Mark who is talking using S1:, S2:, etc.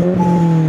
S1: Mm-hmm.